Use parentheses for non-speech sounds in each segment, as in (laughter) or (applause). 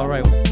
All right.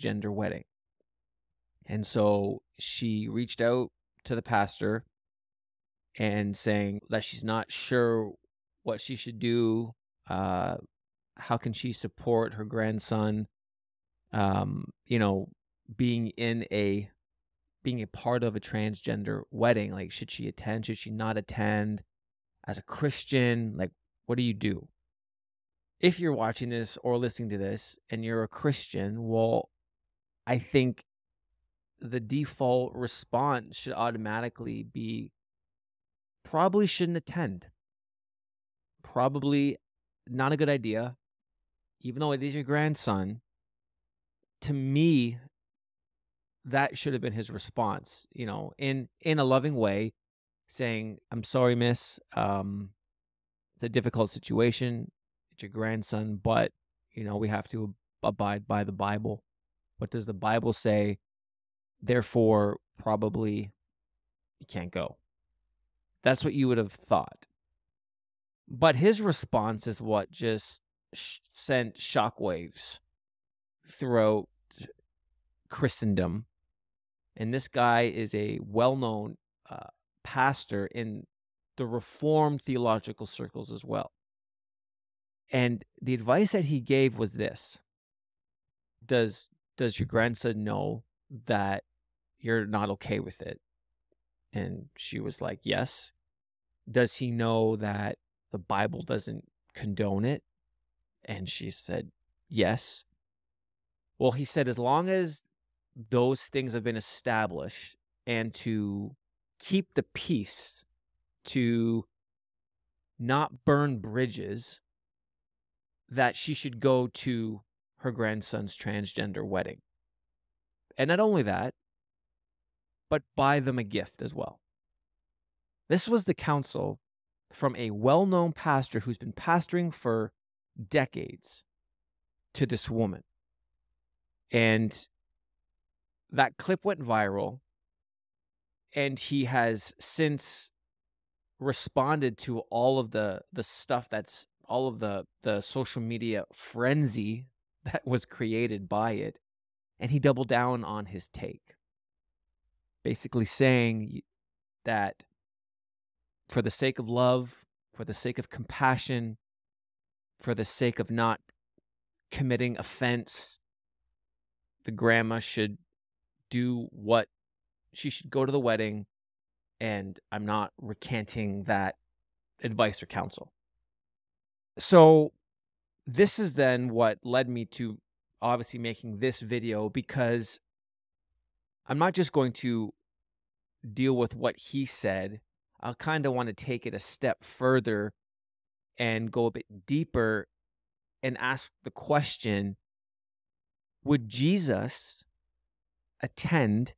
Transgender wedding. And so she reached out to the pastor and saying that she's not sure what she should do. Uh, how can she support her grandson? Um, you know, being in a being a part of a transgender wedding. Like, should she attend? Should she not attend? As a Christian, like, what do you do? If you're watching this or listening to this and you're a Christian, well, I think the default response should automatically be probably shouldn't attend. Probably not a good idea, even though it is your grandson. To me, that should have been his response, you know, in in a loving way, saying, "I'm sorry, miss. Um, it's a difficult situation. It's your grandson, but you know we have to abide by the Bible. What does the Bible say? Therefore, probably you can't go." That's what you would have thought. But his response is what just sh- sent shockwaves throughout Christendom. And this guy is a well known uh, pastor in the Reformed theological circles as well. And the advice that he gave was this Does, does your grandson know that you're not okay with it? And she was like, Yes. Does he know that the Bible doesn't condone it? And she said, Yes. Well, he said, as long as those things have been established and to keep the peace, to not burn bridges, that she should go to her grandson's transgender wedding. And not only that, but buy them a gift as well. This was the counsel from a well known pastor who's been pastoring for decades to this woman. And that clip went viral. And he has since responded to all of the the stuff that's all of the the social media frenzy that was created by it and he doubled down on his take basically saying that for the sake of love for the sake of compassion for the sake of not committing offense the grandma should do what she should go to the wedding and I'm not recanting that advice or counsel. So, this is then what led me to obviously making this video because I'm not just going to deal with what he said. I kind of want to take it a step further and go a bit deeper and ask the question Would Jesus attend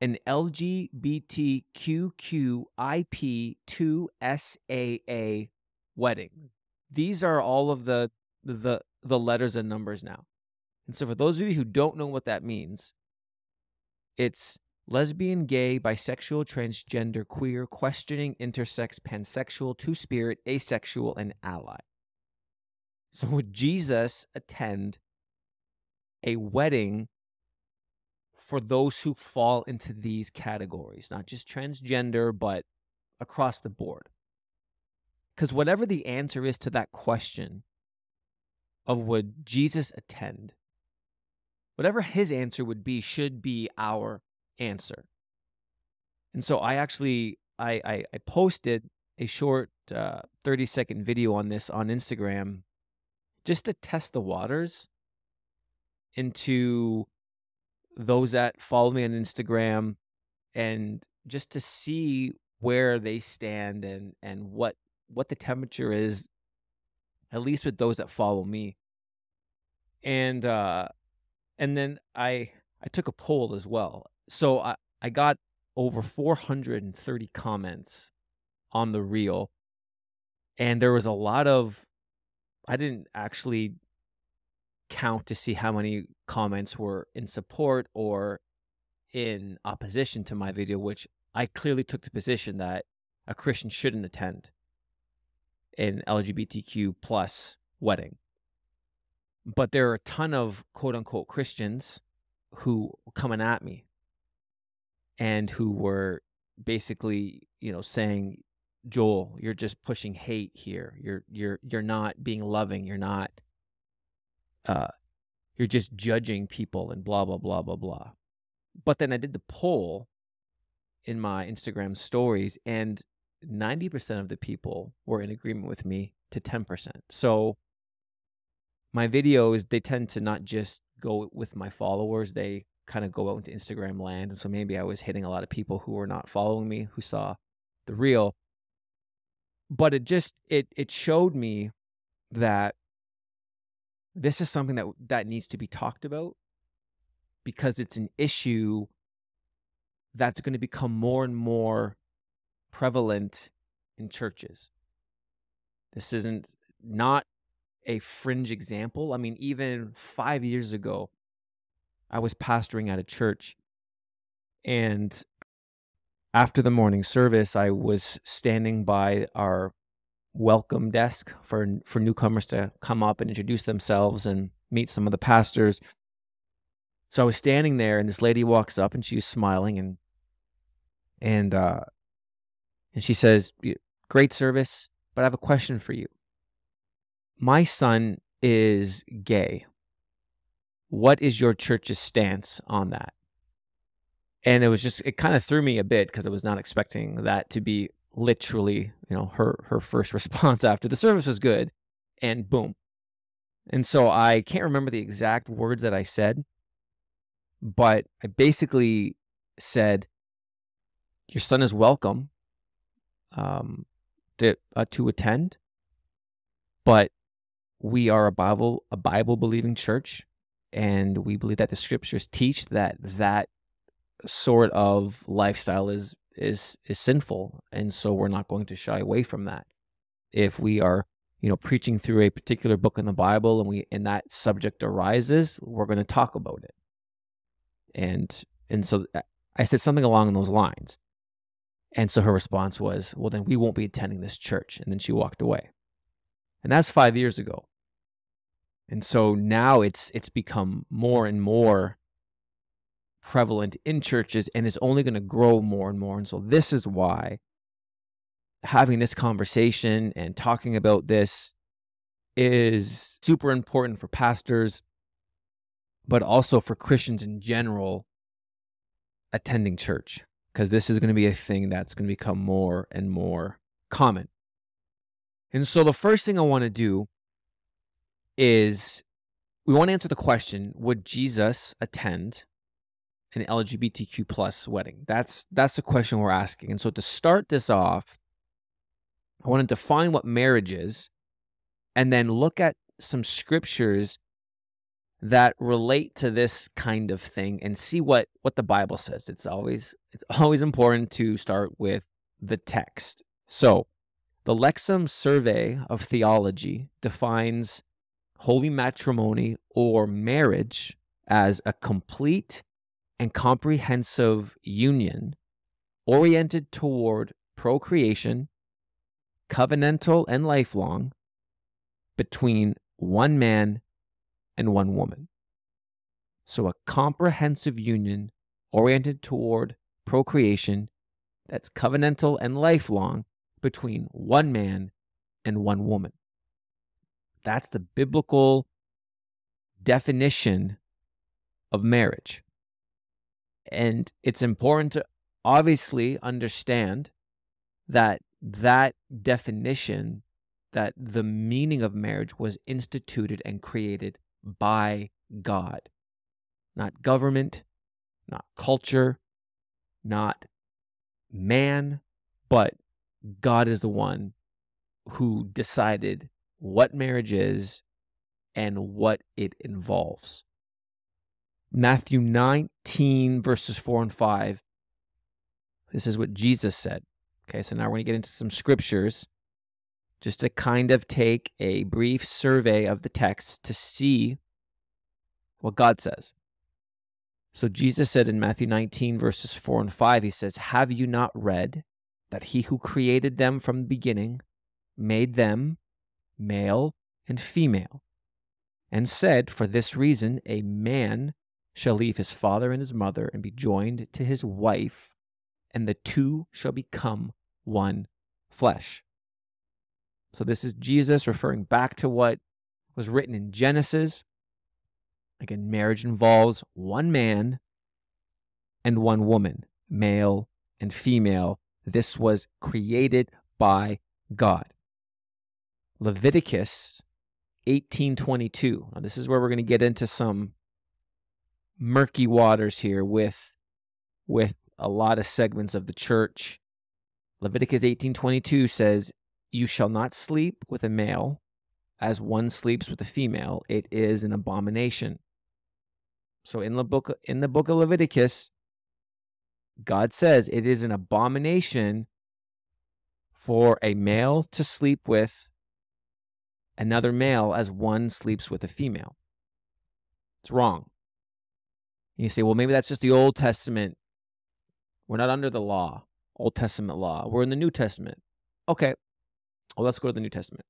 an LGBTQIP2SAA wedding. These are all of the the the letters and numbers now. And so for those of you who don't know what that means, it's lesbian, gay, bisexual, transgender, queer, questioning, intersex, pansexual, two-spirit, asexual, and ally. So would Jesus attend a wedding for those who fall into these categories, not just transgender, but across the board. Because whatever the answer is to that question of would Jesus attend, whatever his answer would be, should be our answer. And so I actually I I, I posted a short uh, 30 second video on this on Instagram just to test the waters into those that follow me on Instagram and just to see where they stand and and what what the temperature is at least with those that follow me. And uh and then i i took a poll as well. So i i got over 430 comments on the reel. And there was a lot of i didn't actually count to see how many comments were in support or in opposition to my video, which I clearly took the position that a Christian shouldn't attend an LGBTQ plus wedding. But there are a ton of quote unquote Christians who coming at me and who were basically, you know, saying, Joel, you're just pushing hate here. You're you're you're not being loving. You're not uh, you're just judging people and blah blah blah blah blah. But then I did the poll in my Instagram stories, and 90% of the people were in agreement with me to 10%. So my videos, they tend to not just go with my followers, they kind of go out into Instagram land. And so maybe I was hitting a lot of people who were not following me, who saw the reel. But it just it it showed me that this is something that that needs to be talked about because it's an issue that's going to become more and more prevalent in churches. This isn't not a fringe example. I mean, even five years ago, I was pastoring at a church, and after the morning service, I was standing by our welcome desk for for newcomers to come up and introduce themselves and meet some of the pastors. So I was standing there, and this lady walks up, and she was smiling, and and uh, and she says, "Great service, but I have a question for you. My son is gay. What is your church's stance on that?" And it was just it kind of threw me a bit because I was not expecting that to be literally, you know, her her first (laughs) response after the service was good, and boom. And so I can't remember the exact words that I said, but I basically said, "Your son is welcome um, to uh, to attend, but we are a Bible a Bible believing church, and we believe that the scriptures teach that that sort of lifestyle is is is sinful, and so we're not going to shy away from that. If we are you know preaching through a particular book in the Bible and we and that subject arises, we're going to talk about it. And and so uh, I said something along those lines. And so her response was, Well, then we won't be attending this church. And then she walked away. And that's five years ago. And so now it's it's become more and more prevalent in churches and is only going to grow more and more. And so this is why having this conversation and talking about this is super important for pastors, but also for Christians in general attending church because this is going to be a thing that's going to become more and more common. And so the first thing I want to do is we want to answer the question would Jesus attend an LGBTQ plus wedding? That's that's the question we're asking. And so to start this off, I want to define what marriage is and then look at some scriptures that relate to this kind of thing and see what what the bible says. It's always it's (laughs) always important to start with the text. So the lexham survey of theology defines holy matrimony or marriage as a complete and comprehensive union oriented toward procreation covenantal and lifelong between one man and one woman. So, a comprehensive union oriented toward procreation that's covenantal and lifelong between one man and one woman. That's the biblical definition of marriage. And it's important to obviously understand that that definition, that the meaning of marriage was instituted and created by God, not government, not culture, not man, but God is the one who decided what marriage is and what it involves. Matthew 19, verses 4 and 5. This is what Jesus said. Okay, so now we're going to get into some scriptures just to kind of take a brief survey of the text to see what God says. So Jesus said in Matthew 19, verses 4 and 5, he says, Have you not read that he who created them from the beginning made them male and female, and said, For this reason, a man shall leave his father and his mother and be joined to his wife, and the two shall become one flesh. So this is Jesus referring back to what was written in Genesis. Again, marriage involves one man and one woman, male and female. This was created by God. Leviticus 18:22. Now this is where we're going to get into some murky waters here with with a lot of segments of the church. Leviticus 18:22 says, you shall not sleep with a male as one sleeps with a female. It is an abomination. So in the book in the book of Leviticus, God says it is an abomination for a male to sleep with another male as one sleeps with a female. It's wrong. And you say, well, maybe that's just the Old Testament. We're not under the law, Old Testament law. We're in the New Testament. Okay, well, let's go to the New Testament.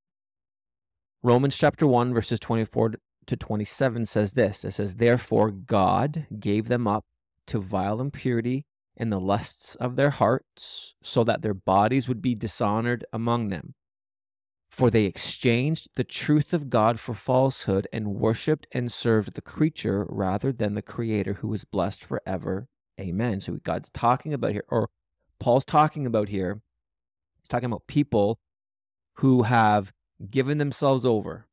Romans chapter 1, verses 24 to 27 says this It says, Therefore, God gave them up to vile impurity and the lusts of their hearts, so that their bodies would be dishonored among them. For they exchanged the truth of God for falsehood and worshiped and served the creature rather than the Creator who is blessed forever. Amen. So, God's talking about here, or Paul's talking about here, he's talking about people who have given themselves over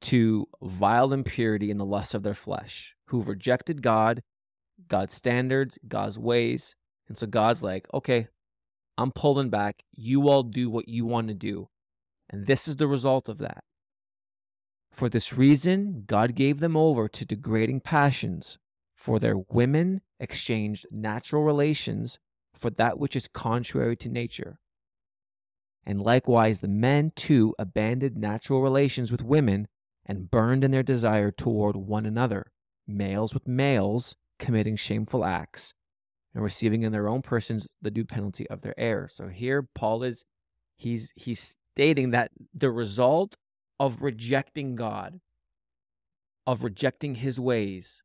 to vile impurity in the lust of their flesh, who've rejected God, God's standards, God's ways. And so God's like, okay, I'm pulling back. You all do what you want to do. And this is the result of that. For this reason, God gave them over to degrading passions, for their women exchanged natural relations for that which is contrary to nature. And likewise, the men too abandoned natural relations with women and burned in their desire toward one another, males with males, committing shameful acts and receiving in their own persons the due penalty of their error. So here Paul is he's he's stating that the result of rejecting God, of rejecting his ways,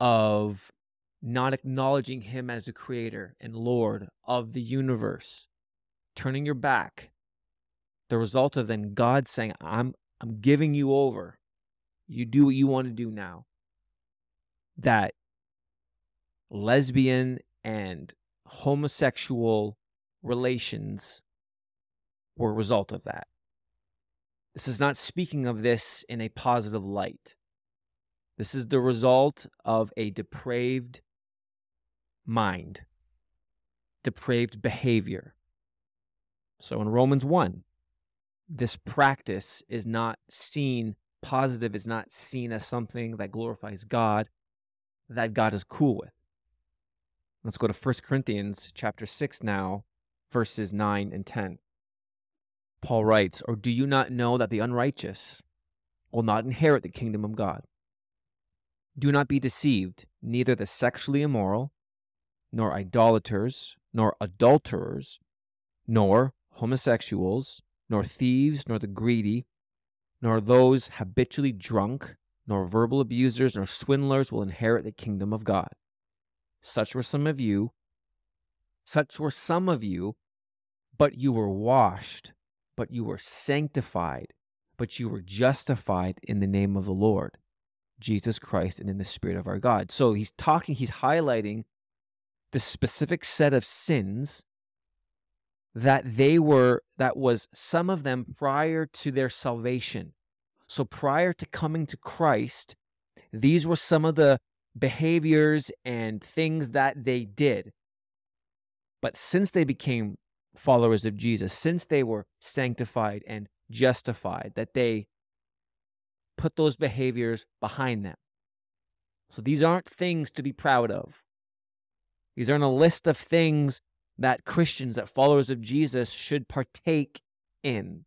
of not acknowledging him as the creator and Lord of the universe, turning your back, the result of then God saying, I'm I'm giving you over. You do what you want to do now. That lesbian and homosexual relations were a result of that. This is not speaking of this in a positive light. This is the result of a depraved mind, depraved behavior. So in Romans 1, this practice is not seen, positive is not seen as something that glorifies God, that God is cool with. Let's go to 1 Corinthians chapter 6 now, verses 9 and 10. Paul writes, Or do you not know that the unrighteous will not inherit the kingdom of God? Do not be deceived, neither the sexually immoral, nor idolaters, nor adulterers, nor homosexuals, nor thieves, nor the greedy, nor those habitually drunk, nor verbal abusers, nor swindlers will inherit the kingdom of God. Such were some of you. Such were some of you, but you were washed, but you were sanctified, but you were justified in the name of the Lord, Jesus Christ, and in the Spirit of our God. So he's talking, he's highlighting the specific set of sins that they were, that was some of them prior to their salvation. So prior to coming to Christ, these were some of the behaviors and things that they did. But since they became followers of Jesus, since they were sanctified and justified, that they put those behaviors behind them. So these aren't things to be proud of. These aren't a list of things that Christians, that followers of Jesus should partake in.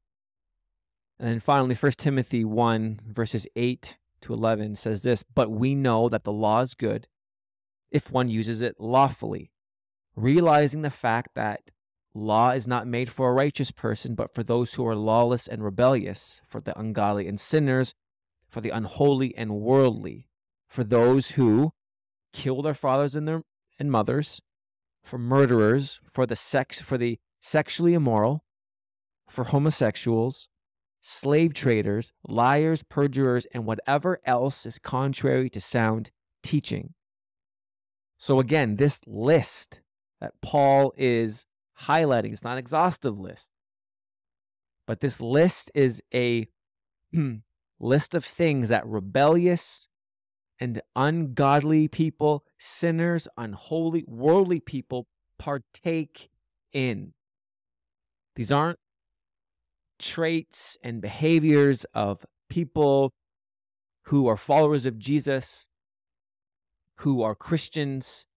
And then finally, 1 Timothy 1, verses 8 to 11 says this But we know that the law is good if one uses it lawfully, realizing the fact that law is not made for a righteous person, but for those who are lawless and rebellious, for the ungodly and sinners, for the unholy and worldly, for those who kill their fathers and their and mothers, for murderers, for the sex for the sexually immoral, for homosexuals, slave traders, liars, perjurers, and whatever else is contrary to sound teaching. So, again, this list that Paul is highlighting, it's not an exhaustive list, but this list is a (clears throat) list of things that rebellious and ungodly people, sinners, unholy, worldly people partake in. These aren't traits and behaviors of people who are followers of Jesus, who are Christians,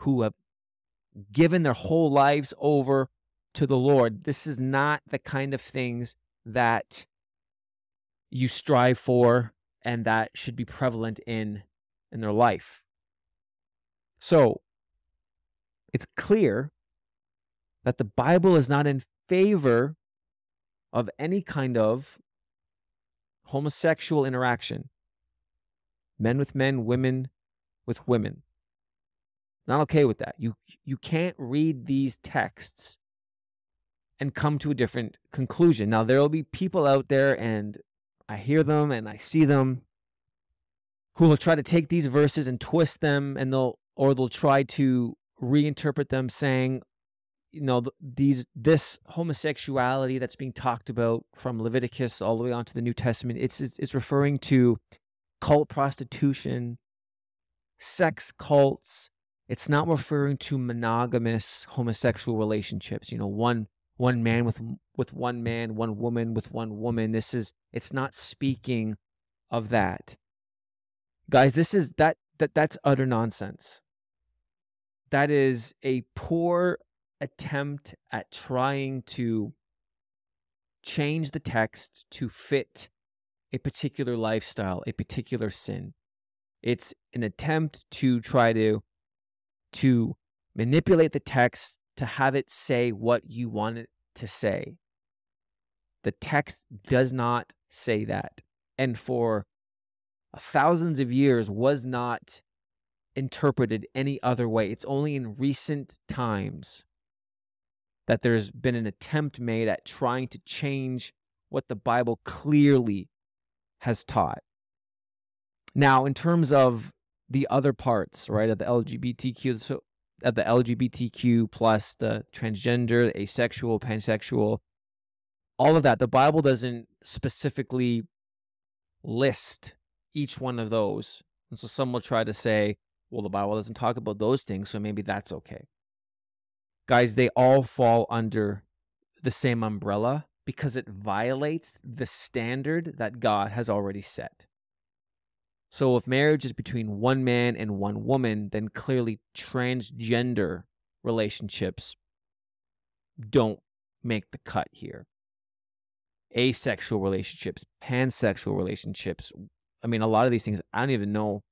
who have given their whole lives over to the Lord. This is not the kind of things that you strive for and that should be prevalent in in their life. So, it's clear that the Bible is not in favor of any kind of homosexual interaction men with men, women with women. Not okay with that. You you can't read these texts and come to a different conclusion. Now there will be people out there and I hear them and I see them who will try to take these verses and twist them and they'll or they'll try to reinterpret them saying you know these this homosexuality that's being talked about from Leviticus all the way on to the New Testament it's it's, it's referring to cult prostitution sex cults. It's not referring to monogamous homosexual relationships you know one one man with with one man, one woman with one woman. This is it's not speaking of that. Guys, this is that that that's utter nonsense. That is a poor attempt at trying to change the text to fit a particular lifestyle, a particular sin. It's an attempt to try to to manipulate the text to have it say what you want it to say. The text does not say that. And for thousands of years was not interpreted any other way. It's only in recent times that there's been an attempt made at trying to change what the Bible clearly has taught. Now, in terms of the other parts, right, of the LGBTQ, so of the LGBTQ plus the transgender, the asexual, pansexual, all of that, the Bible doesn't specifically list each one of those. And so some will try to say, well, the Bible doesn't talk about those things, so maybe that's okay. Guys, they all fall under the same umbrella because it violates the standard that God has already set. So if marriage is between one man and one woman, then clearly transgender relationships don't make the cut here. Asexual relationships, pansexual relationships. I mean, a lot of these things, I don't even know.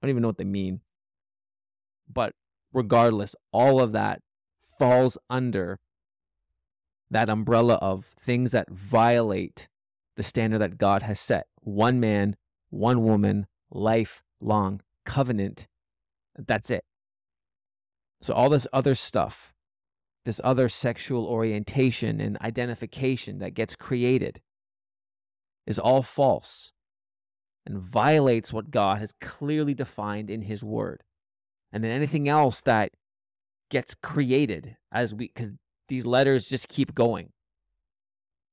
I don't even know what they mean. But regardless, all of that falls under that umbrella of things that violate the standard that God has set. One man, one woman, lifelong covenant. That's it. So, all this other stuff, this other sexual orientation and identification that gets created, is all false and violates what God has clearly defined in His Word. And then anything else that gets created as we, because these letters just keep going.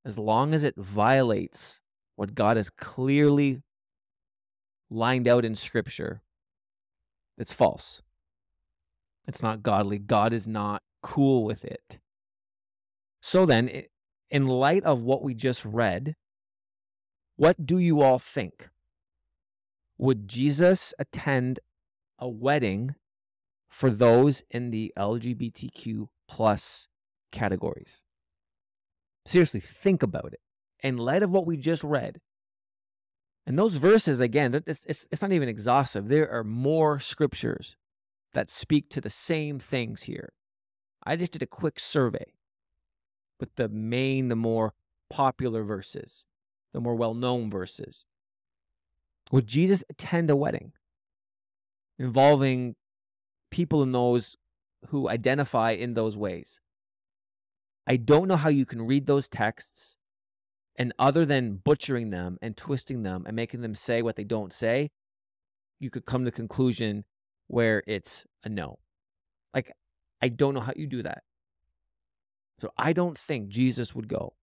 As long as it violates what God has clearly lined out in Scripture, it's false. It's not godly. God is not cool with it. So then, in light of what we just read, what do you all think? Would Jesus attend a wedding for those in the LGBTQ plus categories? Seriously, think about it. In light of what we just read, and those verses, again, it's, it's, it's not even exhaustive. There are more scriptures that speak to the same things here. I just did a quick survey with the main, the more popular verses, the more well known verses. Would Jesus attend a wedding involving people in those who identify in those ways? I don't know how you can read those texts and other than butchering them and twisting them and making them say what they don't say, you could come to the conclusion where it's a no. Like, I don't know how you do that. So I don't think Jesus would go.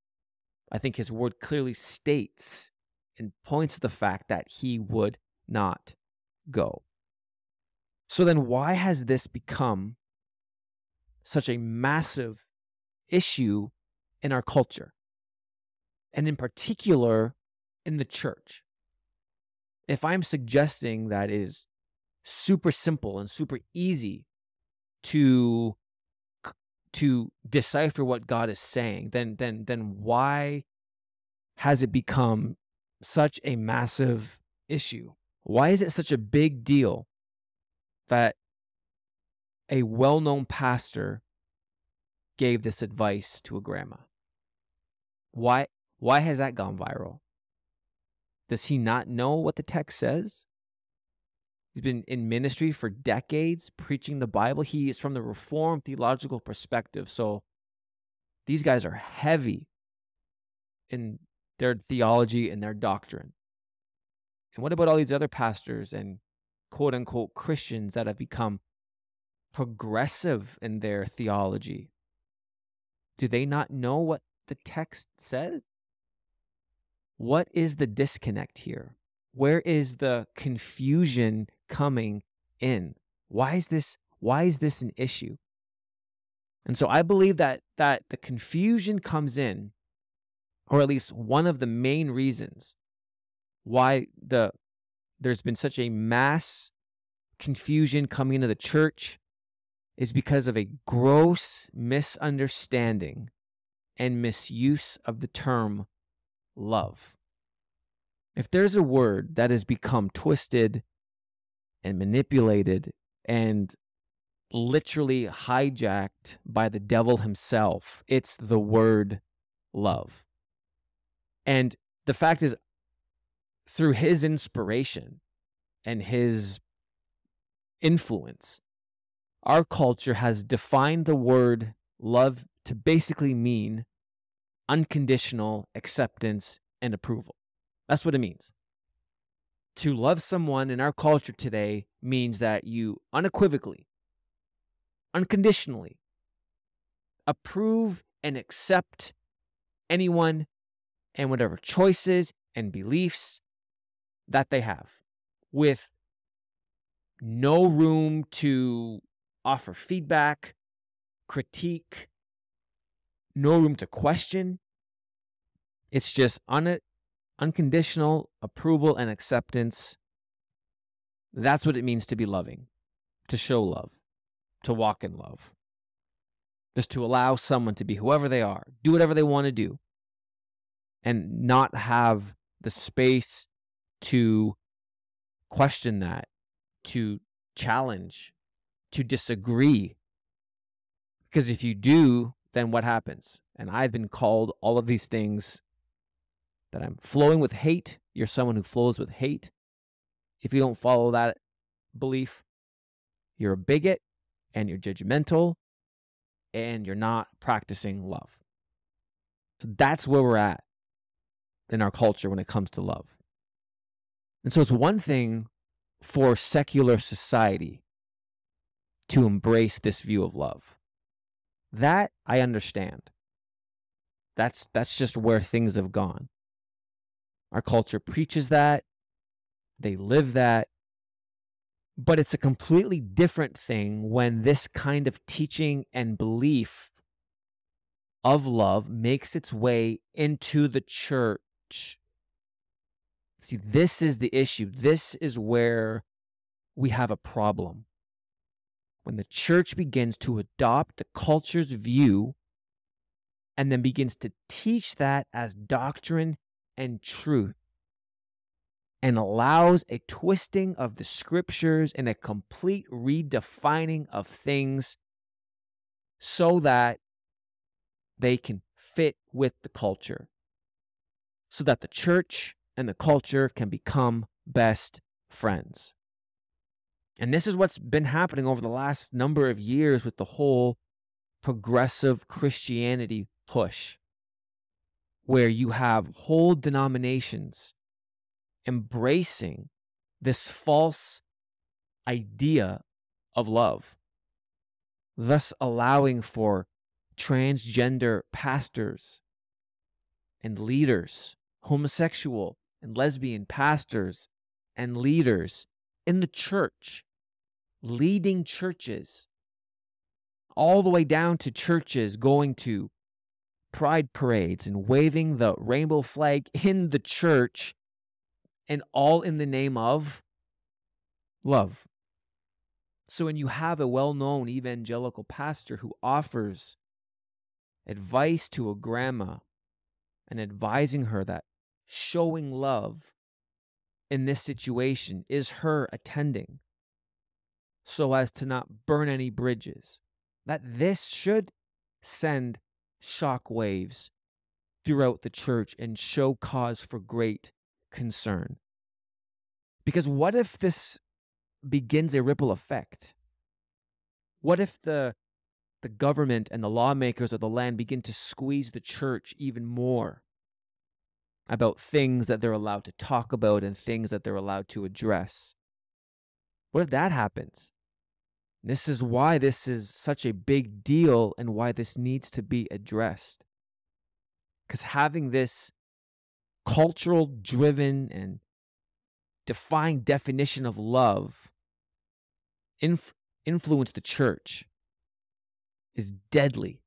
I think his word clearly states and points to the fact that he would not go. So then, why has this become such a massive issue in our culture? and in particular in the church. If I'm suggesting that it is super simple and super easy to to decipher what God is saying, then then then why has it become such a massive issue? Why is it such a big deal that a well-known pastor gave this advice to a grandma? Why why has that gone viral? Does he not know what the text says? He's been in ministry for decades, preaching the Bible. He is from the Reformed theological perspective. So these guys are heavy in their theology and their doctrine. And what about all these other pastors and quote unquote Christians that have become progressive in their theology? Do they not know what the text says? What is the disconnect here? Where is the confusion coming in? Why is this why is this an issue? And so I believe that that the confusion comes in, or at least one of the main reasons why the there's been such a mass confusion coming into the church is because of a gross misunderstanding and misuse of the term love. If there's a word that has become twisted and manipulated and literally hijacked by the devil himself, it's the word love. And the fact is, through his inspiration and his influence, our culture has defined the word love to basically mean unconditional acceptance and approval. That's what it means. To love someone in our culture today means that you unequivocally, unconditionally approve and accept anyone and whatever choices and beliefs that they have with no room to offer feedback, critique, no room to question. It's just un- unconditional approval and acceptance. That's what it means to be loving, to show love, to walk in love. Just to allow someone to be whoever they are, do whatever they want to do, and not have the space to question that, to challenge, to disagree. Because if you do, then what happens? And I've been called all of these things that I'm flowing with hate. You're someone who flows with hate. If you don't follow that belief, you're a bigot and you're judgmental and you're not practicing love. So that's where we're at in our culture when it comes to love. And so it's one thing for secular society to embrace this view of love. That I understand. That's that's just where things have gone. Our culture preaches that. They live that. But it's a completely different thing when this kind of teaching and belief of love makes its way into the church. See, this is the issue. This is where we have a problem when the church begins to adopt the culture's view and then begins to teach that as doctrine and truth and allows a twisting of the scriptures and a complete redefining of things so that they can fit with the culture, so that the church and the culture can become best friends. And this is what's been happening over the last number of years with the whole progressive Christianity push, where you have whole denominations embracing this false idea of love, thus allowing for transgender pastors and leaders, homosexual and lesbian pastors and leaders in the church, leading churches, all the way down to churches going to pride parades and waving the rainbow flag in the church, and all in the name of love. So, when you have a well known evangelical pastor who offers advice to a grandma and advising her that showing love in this situation is her attending so as to not burn any bridges. That this should send shock waves throughout the church and show cause for great concern. Because what if this begins a ripple effect? What if the the government and the lawmakers of the land begin to squeeze the church even more about things that they're allowed to talk about and things that they're allowed to address. What if that happens? This is why this is such a big deal and why this needs to be addressed. Because having this cultural driven and defined definition of love inf- influence the church is deadly.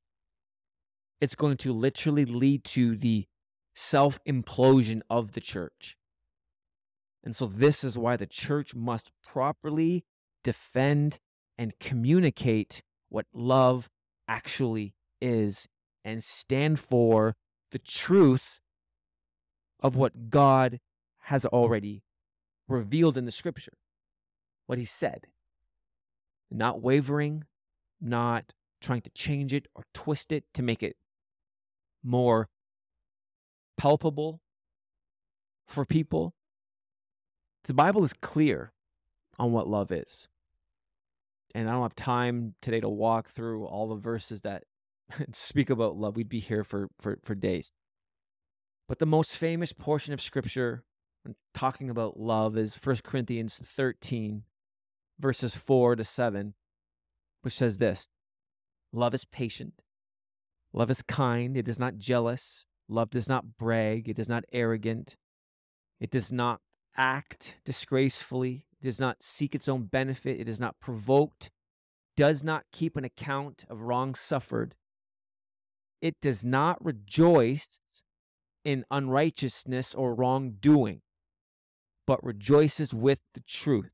It's going to literally lead to the self implosion of the church. And so, this is why the church must properly defend and communicate what love actually is and stand for the truth of what God has already revealed in the scripture, what he said. Not wavering, not trying to change it or twist it to make it more palpable for people. The Bible is clear on what love is. And I don't have time today to walk through all the verses that (laughs) speak about love. We'd be here for, for, for days. But the most famous portion of scripture when talking about love is 1 Corinthians 13, verses 4 to 7, which says this Love is patient, love is kind, it is not jealous, love does not brag, it is not arrogant, it does not act disgracefully, does not seek its own benefit, it is not provoked, does not keep an account of wrong suffered, it does not rejoice in unrighteousness or wrongdoing, but rejoices with the truth.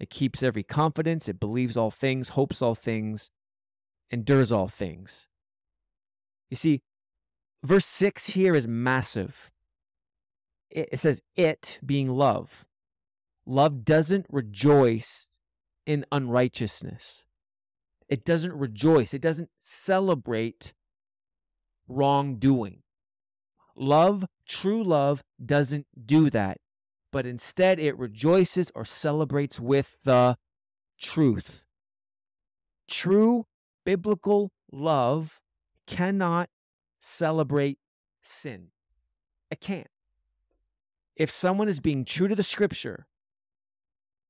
It keeps every confidence, it believes all things, hopes all things, endures all things. You see, verse 6 here is massive. It says, it being love. Love doesn't rejoice in unrighteousness. It doesn't rejoice. It doesn't celebrate wrongdoing. Love, true love, doesn't do that, but instead it rejoices or celebrates with the truth. True biblical love cannot celebrate sin. It can't. If someone is being true to the scripture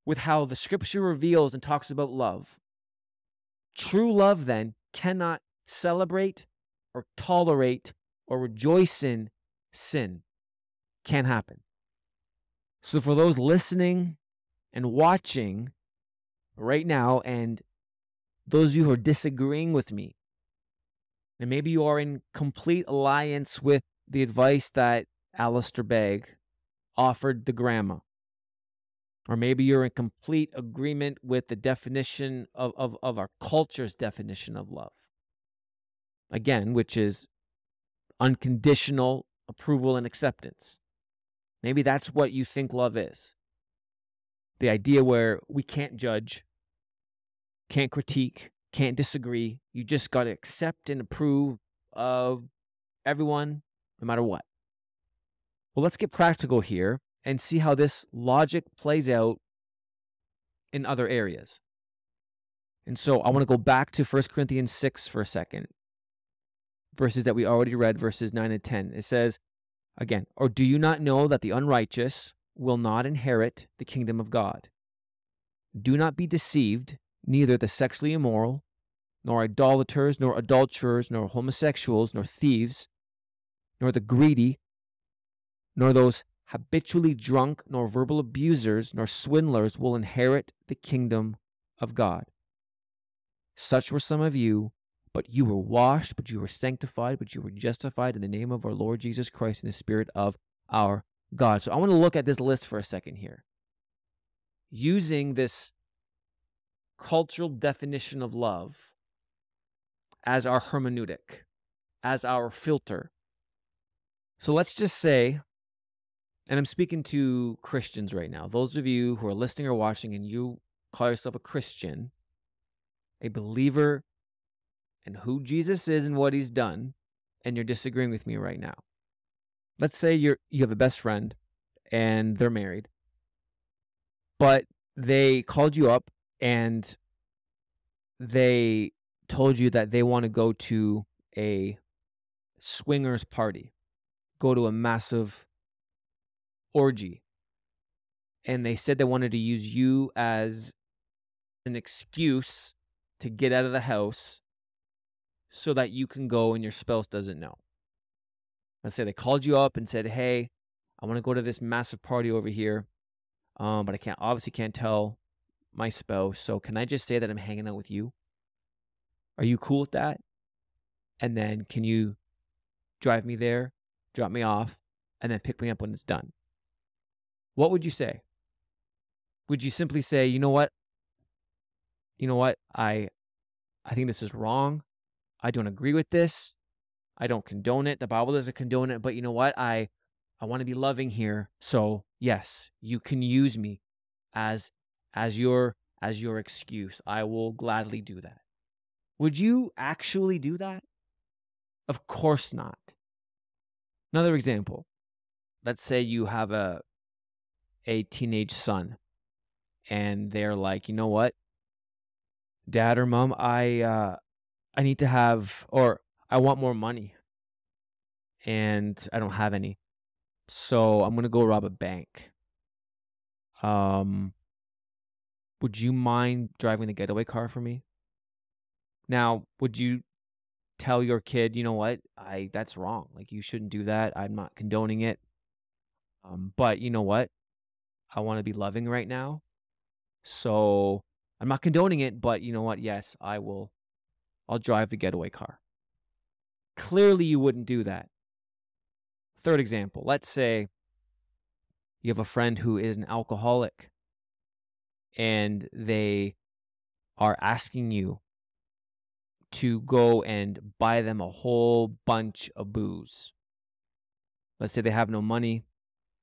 with how the scripture reveals and talks about love, true love then cannot celebrate or tolerate or rejoice in sin. Can't happen. So, for those listening and watching right now, and those of you who are disagreeing with me, and maybe you are in complete alliance with the advice that Alistair Begg offered the grandma. Or maybe you're in complete agreement with the definition of, of, of our culture's definition of love. Again, which is unconditional approval and acceptance. Maybe that's what you think love is. The idea where we can't judge, can't critique, can't disagree. You just got to accept and approve of everyone, no matter what. Well, let's get practical here and see how this logic plays out in other areas. And so I want to go back to 1 Corinthians 6 for a second verses that we already read, verses 9 and 10. It says, again, or do you not know that the unrighteous will not inherit the kingdom of God? Do not be deceived, neither the sexually immoral, nor idolaters, nor adulterers, nor homosexuals, nor thieves, nor the greedy, nor those habitually drunk, nor verbal abusers, nor swindlers will inherit the kingdom of God. Such were some of you, but you were washed, but you were sanctified, but you were justified in the name of our Lord Jesus Christ in the Spirit of our God. So I want to look at this list for a second here. Using this cultural definition of love as our hermeneutic, as our filter. So let's just say, and I'm speaking to Christians right now, those of you who are listening or watching and you call yourself a Christian, a believer and who Jesus is and what he's done, and you're disagreeing with me right now. Let's say you're you have a best friend and they're married. But they called you up and they told you that they want to go to a swingers party, go to a massive orgy. And they said they wanted to use you as an excuse to get out of the house so that you can go and your spouse doesn't know. Let's say they called you up and said, "Hey, I want to go to this massive party over here, um, but I can't obviously can't tell my spouse. So can I just say that I'm hanging out with you?" Are you cool with that? And then can you drive me there, drop me off, and then pick me up when it's done? What would you say? Would you simply say, you know what? You know what? I I think this is wrong. I don't agree with this. I don't condone it. The Bible doesn't condone it, but you know what? I I want to be loving here. So, yes, you can use me as as your as your excuse. I will gladly do that. Would you actually do that? Of course not. Another example. Let's say you have a a teenage son and they're like, "You know what? Dad or mom, I uh I need to have or I want more money and I don't have any. So I'm going to go rob a bank. Um would you mind driving the getaway car for me? Now, would you tell your kid, you know what? I that's wrong. Like you shouldn't do that. I'm not condoning it. Um but you know what? I want to be loving right now. So I'm not condoning it, but you know what? Yes, I will I'll drive the getaway car. Clearly you wouldn't do that. Third example, let's say you have a friend who is an alcoholic and they are asking you to go and buy them a whole bunch of booze. Let's say they have no money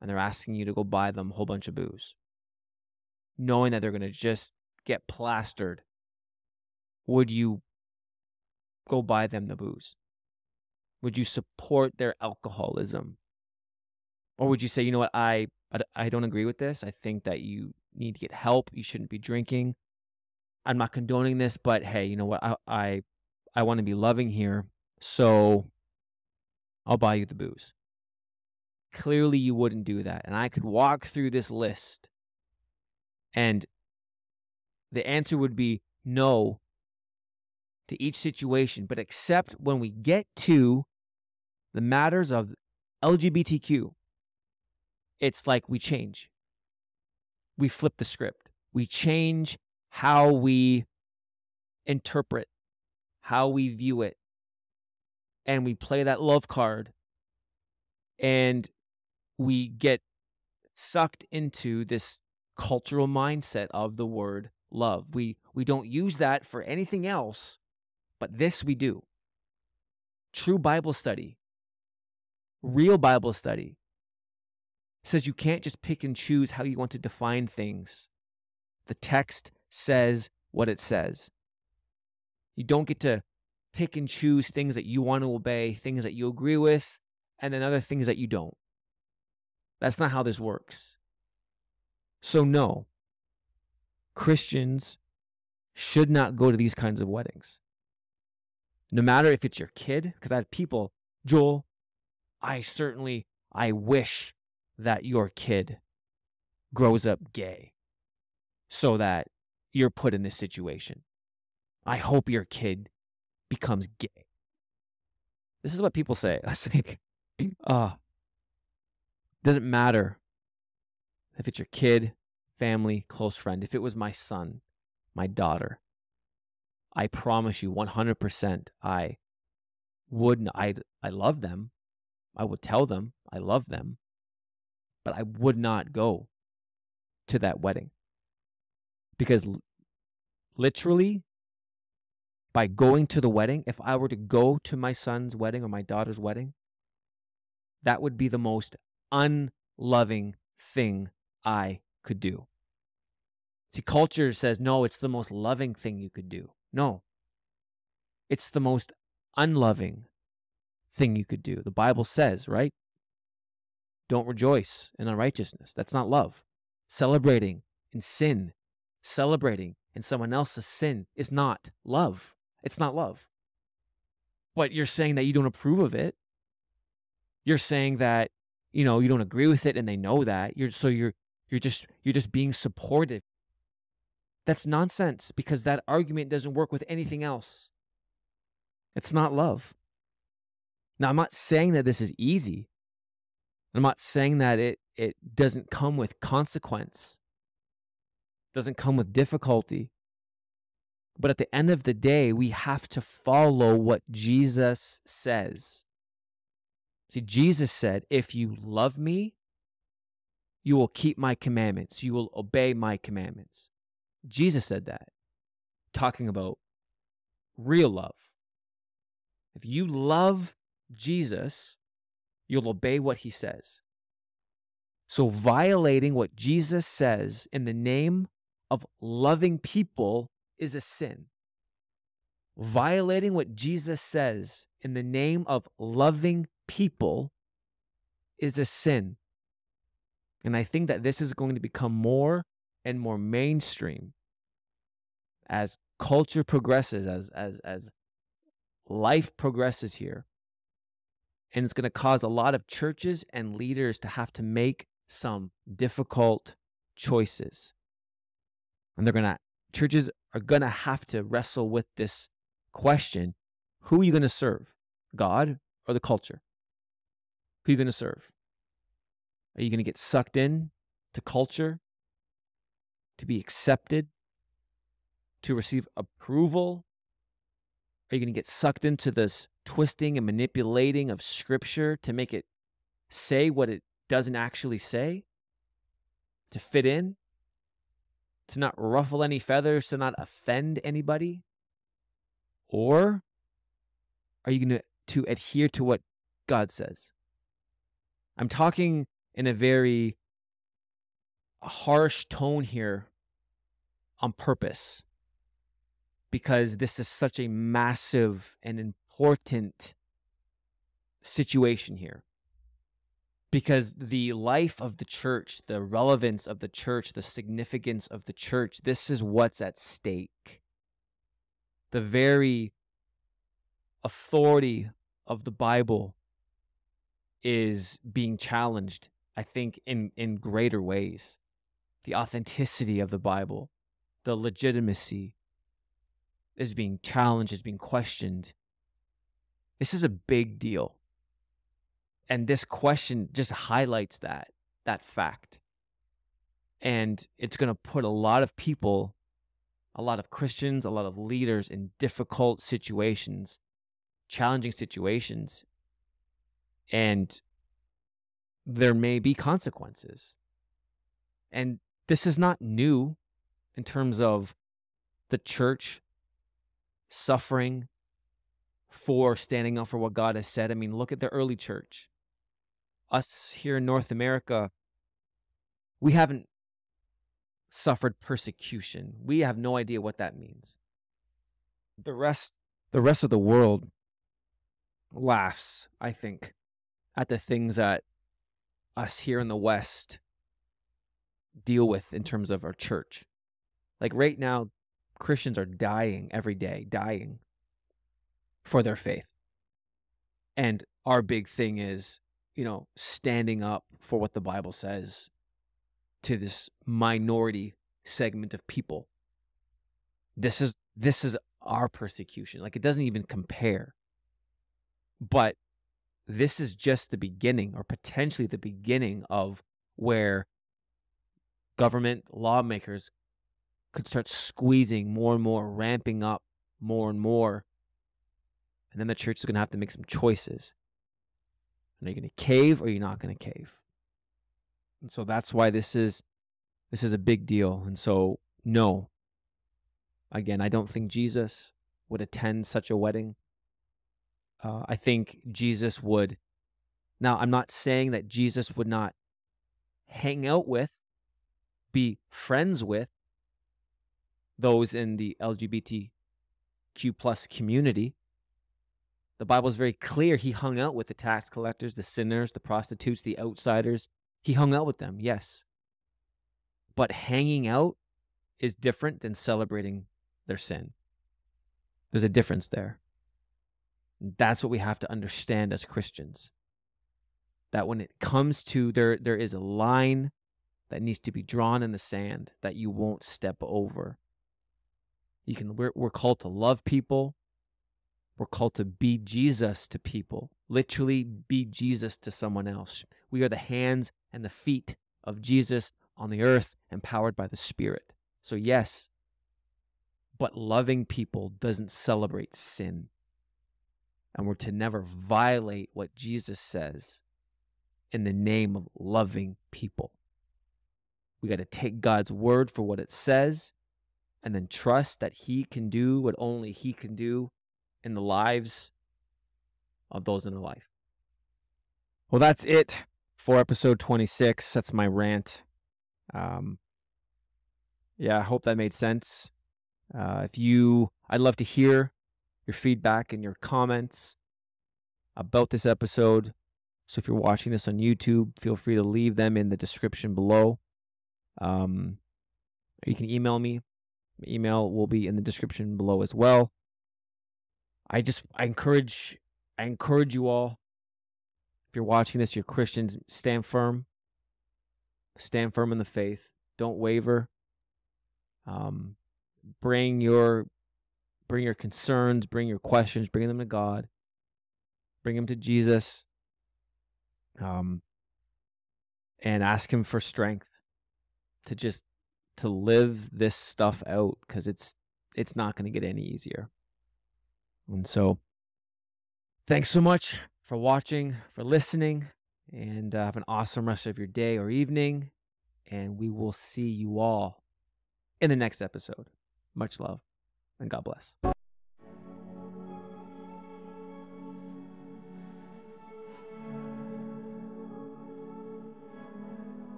and they're asking you to go buy them a whole bunch of booze, knowing that they're going to just get plastered. Would you go buy them the booze? Would you support their alcoholism? Or would you say, you know what, I, I don't agree with this. I think that you need to get help. You shouldn't be drinking. I'm not condoning this, but hey, you know what? I, I I want to be loving here, so I'll buy you the booze. Clearly, you wouldn't do that. And I could walk through this list, and the answer would be no to each situation, but except when we get to the matters of LGBTQ, it's like we change. We flip the script. We change how we interpret how we view it. And we play that love card and we get sucked into this cultural mindset of the word love. We we don't use that for anything else, but this we do. True Bible study, real Bible study says you can't just pick and choose how you want to define things. The text says what it says. You don't get to pick and choose things that you want to obey, things that you agree with, and then other things that you don't. That's not how this works. So, no, Christians should not go to these kinds of weddings. No matter if it's your kid, because I had people, Joel, I certainly, I wish that your kid grows up gay so that you're put in this situation. I hope your kid becomes gay. This is what people say. (laughs) I think, uh, doesn't matter if it's your kid, family, close friend. If it was my son, my daughter, I promise you 100% I wouldn't. I I love them. I would tell them I love them, but I would not go to that wedding. Because literally by going to the wedding, if I were to go to my son's wedding or my daughter's wedding, that would be the most unloving thing I could do. See, culture says, no, it's the most loving thing you could do. No, it's the most unloving thing you could do. The Bible says, right? Don't rejoice in unrighteousness. That's not love. Celebrating in sin, celebrating in someone else's sin is not love. It's not love. But you're saying that you don't approve of it. You're saying that, you know, you don't agree with it and they know that. You're so you're you're just you're just being supportive. That's nonsense because that argument doesn't work with anything else. It's not love. Now, I'm not saying that this is easy. I'm not saying that it it doesn't come with consequence. Doesn't come with difficulty. But at the end of the day, we have to follow what Jesus says. See, Jesus said, If you love me, you will keep my commandments, you will obey my commandments. Jesus said that, talking about real love. If you love Jesus, you'll obey what he says. So, violating what Jesus says in the name of loving people is a sin. Violating what Jesus says in the name of loving people is a sin. And I think that this is going to become more and more mainstream as culture progresses, as as as life progresses here. And it's going to cause a lot of churches and leaders to have to make some difficult choices. And they're going to churches are going to have to wrestle with this question who are you going to serve? God or the culture? Who are you going to serve? Are you going to get sucked in to culture, to be accepted, to receive approval? Are you going to get sucked into this twisting and manipulating of scripture to make it say what it doesn't actually say? To fit in? to not ruffle any feathers, to not offend anybody? Or are you going to, to adhere to what God says? I'm talking in a very harsh tone here on purpose because this is such a massive and important situation here because the life of the church, the relevance of the church, the significance of the church, this is what's at stake. The very authority of the Bible is being challenged, I think, in, in greater ways. The authenticity of the Bible, the legitimacy is being challenged, is being questioned. This is a big deal and this question just highlights that that fact and it's going to put a lot of people a lot of christians a lot of leaders in difficult situations challenging situations and there may be consequences and this is not new in terms of the church suffering for standing up for what God has said. I mean, look at the early church us here in North America, we haven't suffered persecution. We have no idea what that means. The rest the rest of the world laughs, I think, at the things that us here in the West deal with in terms of our church. Like right now, Christians are dying every day, dying for their faith. And our big thing is you know, standing up for what the Bible says to this minority segment of people. This is this is our persecution. Like it doesn't even compare. But this is just the beginning or potentially the beginning of where government lawmakers could start squeezing more and more, ramping up more and more. And then the church is going to have to make some choices. Are you going to cave or are you're not going to cave? And so that's why this is this is a big deal. And so no. Again, I don't think Jesus would attend such a wedding. Uh, I think Jesus would. Now, I'm not saying that Jesus would not hang out with, be friends with those in the LGBTQ plus community. The Bible is very clear. He hung out with the tax collectors, the sinners, the prostitutes, the outsiders. He hung out with them, yes. But hanging out is different than celebrating their sin. There's a difference there. That's what we have to understand as Christians. That when it comes to there there is a line that needs to be drawn in the sand that you won't step over. You can we're, we're called to love people, we're called to be Jesus to people, literally be Jesus to someone else. We are the hands and the feet of Jesus on the earth, empowered by the Spirit. So, yes, But loving people doesn't celebrate sin. And we're to never violate what Jesus says in the name of loving people. We got to take God's word for what it says and then trust that He can do what only He can do in the lives of those in our life. Well, that's it for episode 26. That's my rant. Um, yeah, I hope that made sense. Uh, if you, I'd love to hear your feedback and your comments about this episode. So if you're watching this on YouTube, feel free to leave them in the description below. Um, you can email me. My email will be in the description below as well. I just I encourage I encourage you all. If you're watching this, you're Christians, stand firm. Stand firm in the faith. Don't waver. Um, bring your bring your concerns, bring your questions, bring them to God. Bring them to Jesus. Um, and ask him for strength to just to live this stuff out because it's it's not going to get any easier. And so, thanks so much for watching, for listening, and uh, have an awesome rest of your day or evening. And we will see you all in the next episode. Much love and God bless.